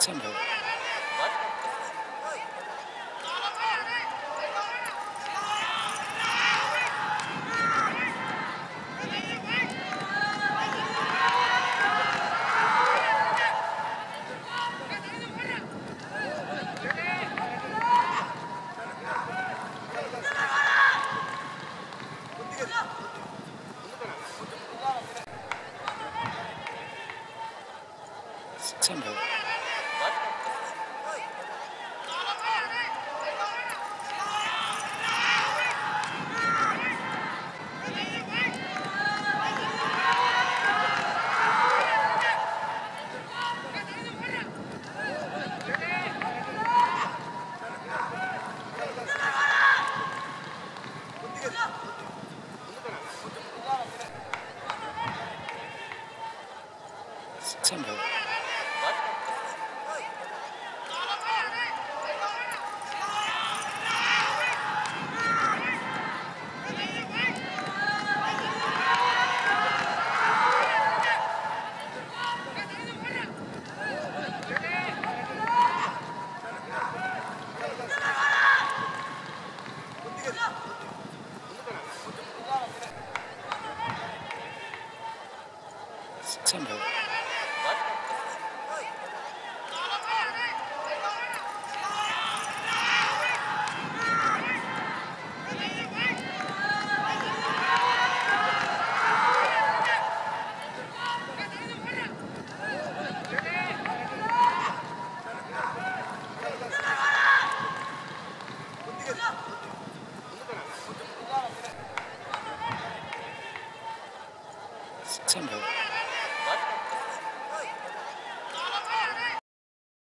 September. September. September. September. São